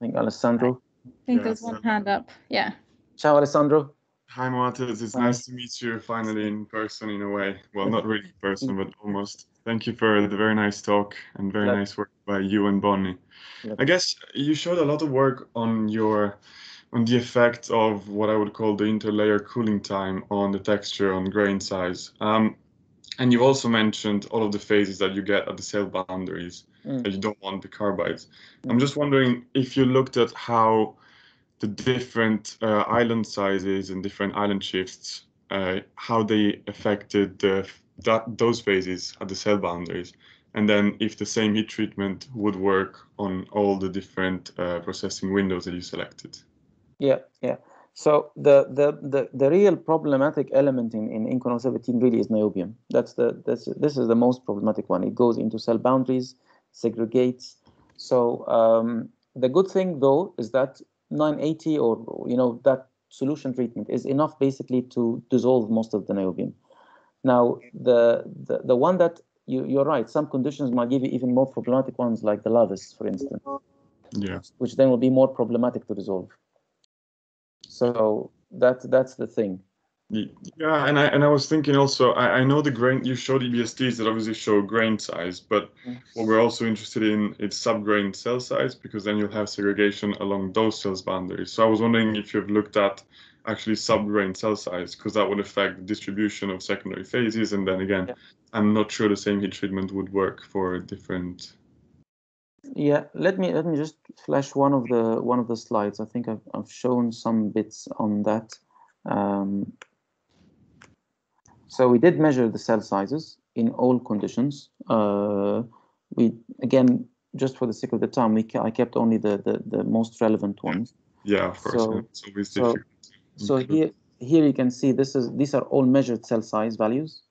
I think Alessandro.
I think there's one hand up. Yeah.
Ciao, Alessandro.
Hi, Martins. It's Hi. nice to meet you finally in person in a way. Well, not really in person, but almost. Thank you for the very nice talk and very yeah. nice work by you and Bonnie. Yeah. I guess you showed a lot of work on your on the effect of what I would call the interlayer cooling time on the texture on grain size. Um, and you also mentioned all of the phases that you get at the cell boundaries mm. you don't want the carbides. Mm. I'm just wondering if you looked at how the different uh, island sizes and different island shifts, uh, how they affected the, that, those phases at the cell boundaries, and then if the same heat treatment would work on all the different uh, processing windows that you selected.
Yeah, yeah. So the the the, the real problematic element in in Inconel 17 really is niobium. That's the that's this is the most problematic one. It goes into cell boundaries, segregates. So um, the good thing though is that 980 or you know that solution treatment is enough basically to dissolve most of the niobium. Now the the, the one that you, you're right, some conditions might give you even more problematic ones like the Laves, for instance.
Yeah.
Which then will be more problematic to dissolve. So that that's the thing.
Yeah, and I and I was thinking also, I, I know the grain you showed EBSDs that obviously show grain size, but
Mm.
what we're also interested in is subgrain cell size because then you'll have segregation along those cells boundaries. So I was wondering if you've looked at actually subgrain cell size because that would affect the distribution of secondary phases, and then again,
Yeah.
I'm not sure the same heat treatment would work for different.
Yeah, let me let me just flash one of the one of the slides. I think I've I've shown some bits on that. Um, so we did measure the cell sizes in all conditions. Uh, we again, just for the sake of the time, we I kept only the, the the most relevant ones.
Yeah, of course.
So-
yeah, it's
so- So here here you can see this is these are all measured cell size values.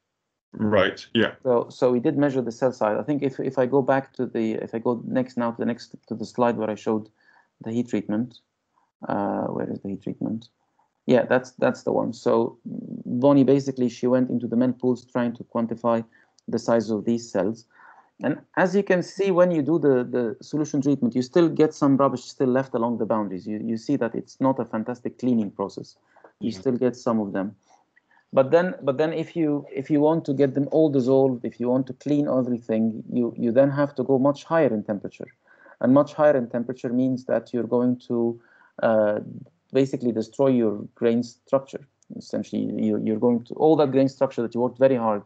Right. Yeah.
So so we did measure the cell size. I think if if I go back to the if I go next now to the next to the slide where I showed the heat treatment, uh, where is the heat treatment? Yeah, that's that's the one. So Bonnie basically she went into the melt pools trying to quantify the size of these cells. And as you can see, when you do the, the solution treatment, you still get some rubbish still left along the boundaries. You, you see that it's not a fantastic cleaning process. You
Yeah.
still get some of them. But then, but then, if you if you want to get them all dissolved, if you want to clean everything, you you then have to go much higher in temperature, and much higher in temperature means that you're going to uh, basically destroy your grain structure. Essentially, you, you're going to all that grain structure that you worked very hard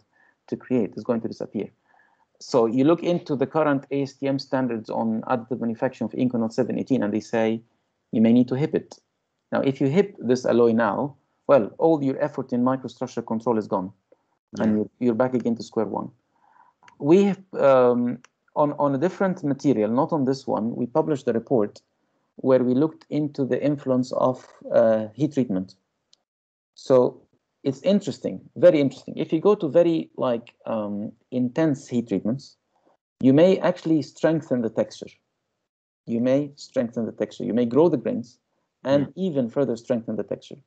to create is going to disappear. So you look into the current ASTM standards on additive manufacturing of Inconel 718, and they say you may need to HIP it. Now, if you HIP this alloy now, well, all your effort in microstructure control is gone, and you're, you're back again to square one. We have, um, on, on a different material, not on this one, we published a report where we looked into the influence of uh, heat treatment. So it's interesting, very interesting. If you go to very like um, intense heat treatments, you may actually strengthen the texture. You may strengthen the texture. You may grow the grains and even further strengthen the texture.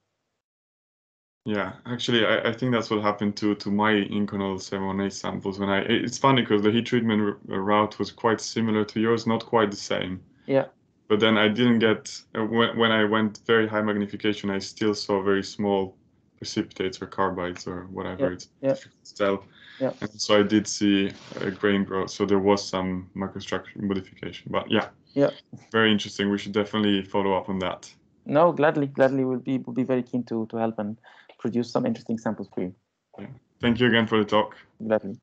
Yeah, actually, I, I think that's what happened to to my Inconel 718 samples. When I, it's funny because the heat treatment route was quite similar to yours, not quite the same.
Yeah.
But then I didn't get uh, when when I went very high magnification, I still saw very small precipitates or carbides or whatever
Yeah,
it's
yeah.
difficult to tell.
Yeah.
And so I did see a grain growth, so there was some microstructure modification. But yeah,
Yeah.
very interesting. We should definitely follow up on that.
No, gladly, gladly, we'll be we'll be very keen to to help and produce some interesting samples for you. Yeah.
Thank you again for the talk.
Gladly.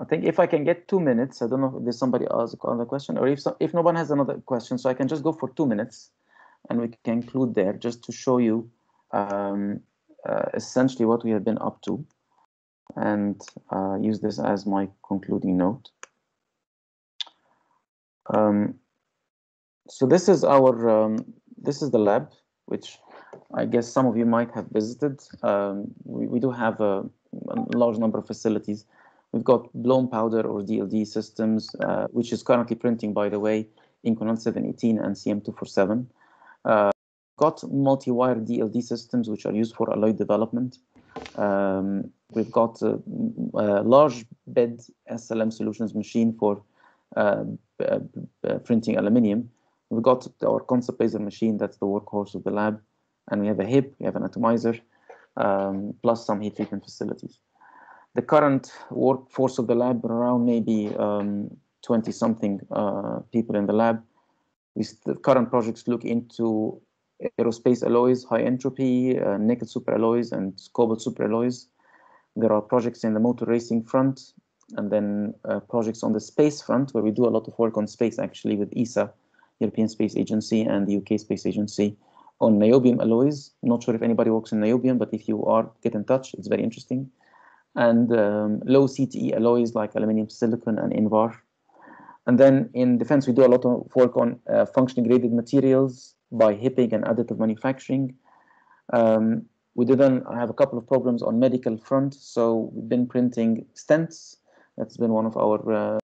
I think if I can get two minutes, I don't know if there's somebody else another question, or if so, if no one has another question, so I can just go for two minutes, and we can conclude there just to show you um, uh, essentially what we have been up to, and uh, use this as my concluding note. Um, so this is our um, this is the lab, which I guess some of you might have visited. Um, we, we do have a, a large number of facilities. We've got blown powder or DLD systems, uh, which is currently printing, by the way, in Inconel 718 and CM247. Uh, got multi-wire DLD systems, which are used for alloy development. Um, we've got a, a large bed SLM solutions machine for uh, b- b- printing aluminium. We've got our concept laser machine, that's the workhorse of the lab. And we have a HIP, we have an atomizer, um, plus some heat treatment facilities. The current workforce of the lab around maybe 20 something uh, people in the lab. We the current projects look into aerospace alloys, high entropy, uh, nickel superalloys, and cobalt superalloys. There are projects in the motor racing front, and then uh, projects on the space front, where we do a lot of work on space actually with ESA, European Space Agency, and the UK Space Agency on niobium alloys. Not sure if anybody works in niobium, but if you are, get in touch. It's very interesting. And um, low CTE alloys like aluminium silicon and Invar. And then in defense, we do a lot of work on uh, functionally graded materials by hipping and additive manufacturing. Um, we did then have a couple of programs on medical front. So we've been printing stents. That's been one of our uh,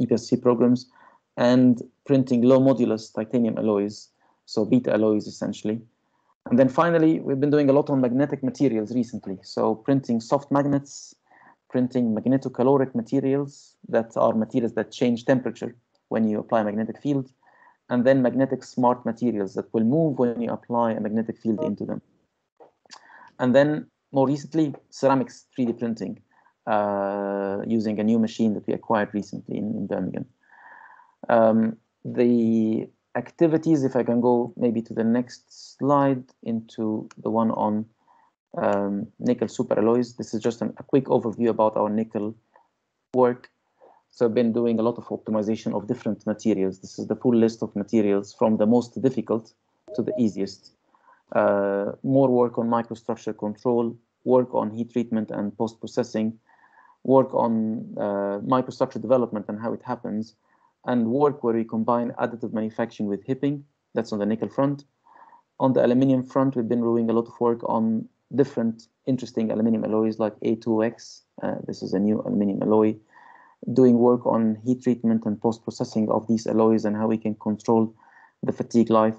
EPSRC programs and printing low modulus titanium alloys. So beta alloys essentially. And then finally, we've been doing a lot on magnetic materials recently. So printing soft magnets, printing magnetocaloric materials that are materials that change temperature when you apply a magnetic field, and then magnetic smart materials that will move when you apply a magnetic field into them. And then more recently, ceramics 3D printing uh, using a new machine that we acquired recently in, in Birmingham. Um, the activities, if I can go maybe to the next slide into the one on um, nickel superalloys. This is just an, a quick overview about our nickel work. So I've been doing a lot of optimization of different materials. This is the full list of materials from the most difficult to the easiest. Uh, more work on microstructure control, work on heat treatment and post-processing, work on uh, microstructure development and how it happens, and work where we combine additive manufacturing with hipping. That's on the nickel front. On the aluminium front, we've been doing a lot of work on different interesting aluminium alloys like A2X. Uh, this is a new aluminium alloy doing work on heat treatment and post-processing of these alloys and how we can control the fatigue life.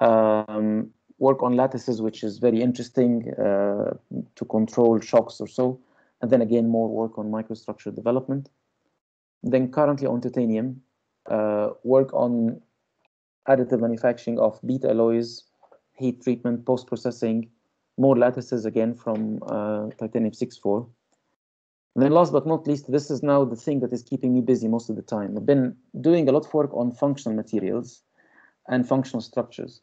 Um, work on lattices, which is very interesting uh, to control shocks or so. And then again, more work on microstructure development. Then currently on titanium, uh, work on additive manufacturing of beta alloys, heat treatment, post-processing, more lattices again from uh, titanium 6.4. And then last but not least, this is now the thing that is keeping me busy most of the time. I've been doing a lot of work on functional materials and functional structures.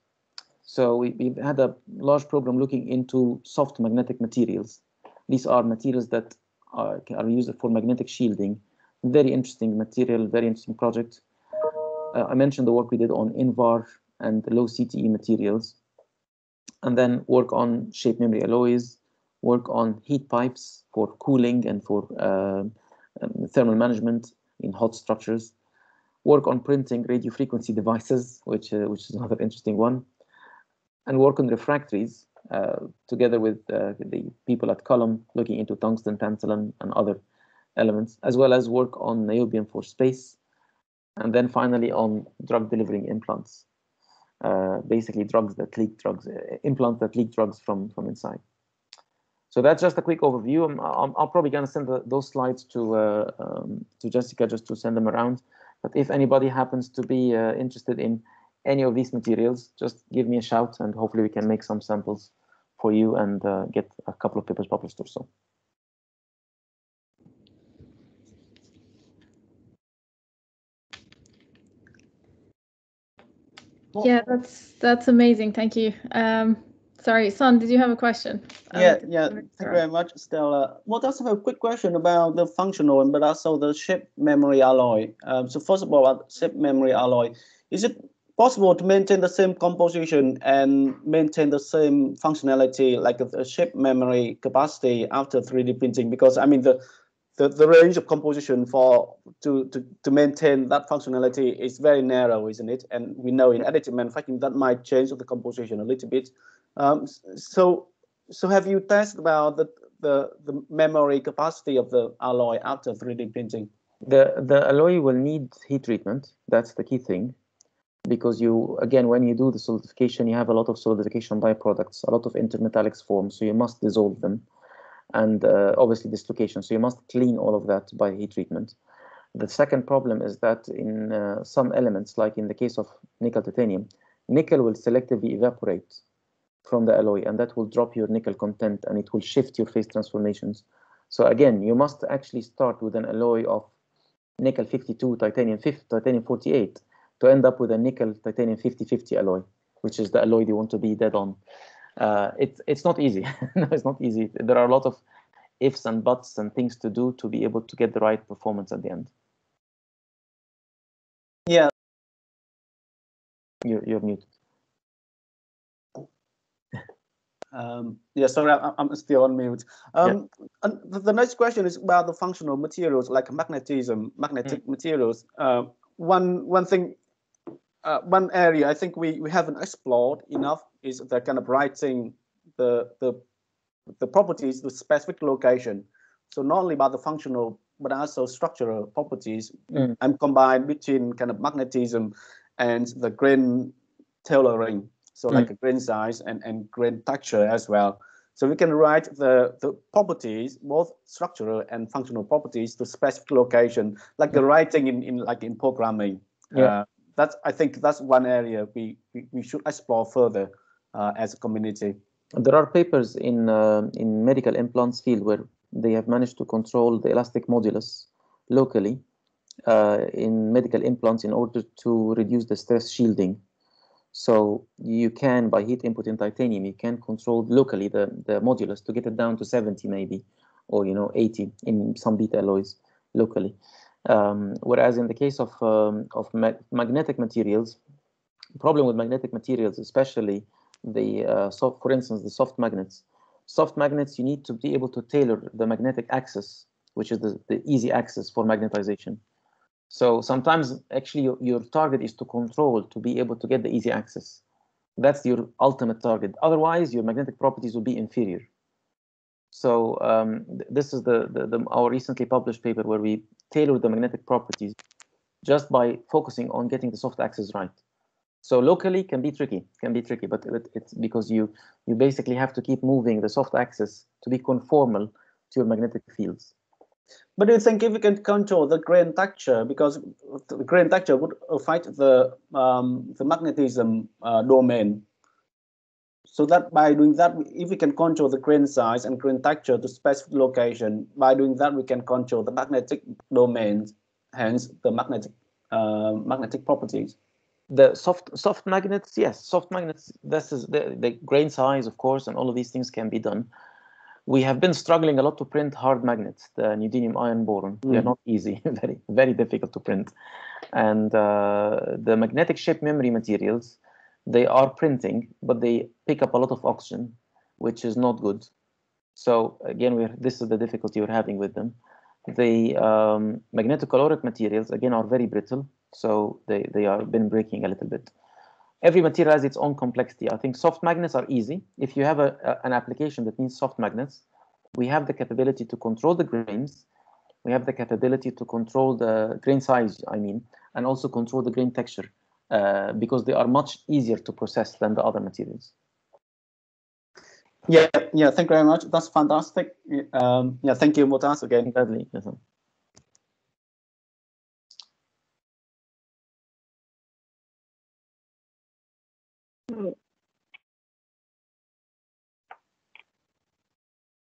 So we, we've had a large program looking into soft magnetic materials. These are materials that are, are used for magnetic shielding. Very interesting material, very interesting project. Uh, I mentioned the work we did on INVAR and low CTE materials. And then work on shape memory alloys, work on heat pipes for cooling and for uh, um, thermal management in hot structures, work on printing radio frequency devices, which, uh, which is another interesting one, and work on refractories uh, together with uh, the people at Culham looking into tungsten, tantalum, and other elements, as well as work on niobium for space, and then finally on drug delivering implants. Uh, basically drugs that leak drugs, uh, implants that leak drugs from, from inside. So that's just a quick overview. I'm, I'm, I'm probably going to send the, those slides to uh, um, to Jessica just to send them around. But if anybody happens to be uh, interested in any of these materials, just give me a shout and hopefully we can make some samples for you and uh, get a couple of papers published or so.
Yeah, that's that's amazing. Thank you. Um, Sorry, Son, did you have a question?
Yeah, um, yeah, thank you very much, Stella. Well, I have a quick question about the functional, but also the shape memory alloy. Um, so first of all, shape memory alloy, is it possible to maintain the same composition and maintain the same functionality like the shape memory capacity after 3D printing? Because I mean, the the, the range of composition for to, to, to maintain that functionality is very narrow, isn't it? And we know in additive manufacturing that might change the composition a little bit. Um, so, so have you tested about the, the, the memory capacity of the alloy after 3D printing?
The, the alloy will need heat treatment. That's the key thing. Because you, again, when you do the solidification, you have a lot of solidification byproducts, a lot of intermetallics form, so you must dissolve them. And uh, obviously dislocation, so you must clean all of that by heat treatment. The second problem is that in uh, some elements, like in the case of nickel titanium, nickel will selectively evaporate from the alloy and that will drop your nickel content and it will shift your phase transformations. So again, you must actually start with an alloy of nickel 52, titanium 50, titanium 48 to end up with a nickel titanium 50-50 alloy, which is the alloy you want to be dead on. Uh, it's it's not easy. no, it's not easy. There are a lot of ifs and buts and things to do to be able to get the right performance at the end.
Yeah.
You're, you're muted.
Um, yeah, sorry, I, am still on mute. Um, yeah. the, the, next question is about the functional materials like magnetism, magnetic mm. materials. Uh, one one thing, uh, one area I think we, we haven't explored enough is the kind of writing the the the properties, the specific location. So not only about the functional but also structural properties mm. and combined between kind of magnetism and the grain tailoring so mm. like a grain size and, and grain texture as well. So we can write the, the properties, both structural and functional properties to specific location, like the mm. writing in, in like in programming.
Yeah. Uh,
that's I think that's one area we we, we should explore further uh, as a community.
There are papers in uh, in medical implants field where they have managed to control the elastic modulus locally uh, in medical implants in order to reduce the stress shielding. So you can, by heat input in titanium, you can control locally the, the modulus to get it down to 70 maybe, or you know 80 in some beta alloys locally. Um, whereas in the case of um, of ma magnetic materials, problem with magnetic materials, especially the uh, soft, for instance, the soft magnets. Soft magnets, you need to be able to tailor the magnetic axis, which is the, the easy axis for magnetization. So sometimes actually your, your target is to control, to be able to get the easy axis. That's your ultimate target. Otherwise, your magnetic properties will be inferior. So um, th this is the, the, the, our recently published paper where we tailored the magnetic properties just by focusing on getting the soft axis right. So locally can be tricky, can be tricky, but it, it's because you you basically have to keep moving the soft axis to be conformal to your magnetic fields.
But we can control the grain texture, because the grain texture would affect the um, the magnetism uh, domain, so that by doing that, if we can control the grain size and grain texture to specific location, by doing that we can control the magnetic domains, hence the magnetic uh, magnetic properties.
The soft soft magnets yes soft magnets this is the, the grain size of course and all of these things can be done. We have been struggling a lot to print hard magnets the neodymium iron boron. Mm. they're not easy very very difficult to print. And uh, the magnetic shape memory materials they are printing but they pick up a lot of oxygen which is not good so again we're this is the difficulty we're having with them the um, magnetocaloric materials again are very brittle so they, they are been breaking a little bit. Every material has its own complexity. I think soft magnets are easy. If you have a, a, an application that needs soft magnets, we have the capability to control the grains. We have the capability to control the grain size, I mean, and also control the grain texture uh, because they are much easier to process than the other materials.
Yeah, yeah, thank you very much. That's fantastic. Um, yeah, thank you, Moataz, again.
Gladly, yes.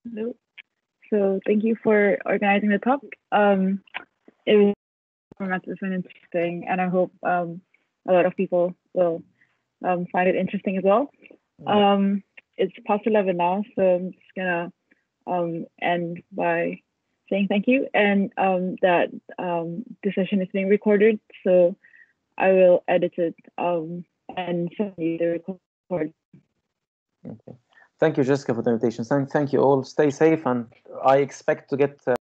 Nope. So thank you for organizing the talk. Um, it was tremendously interesting, and I hope um, a lot of people will um, find it interesting as well. Um, it's past 11 now, so I'm just gonna um, end by saying thank you and um, that um, the session is being recorded, so I will edit it um, and send you the recording.
Okay. Thank you, Jessica, for the invitation. Thank, thank you all. Stay safe, and I expect to get. Uh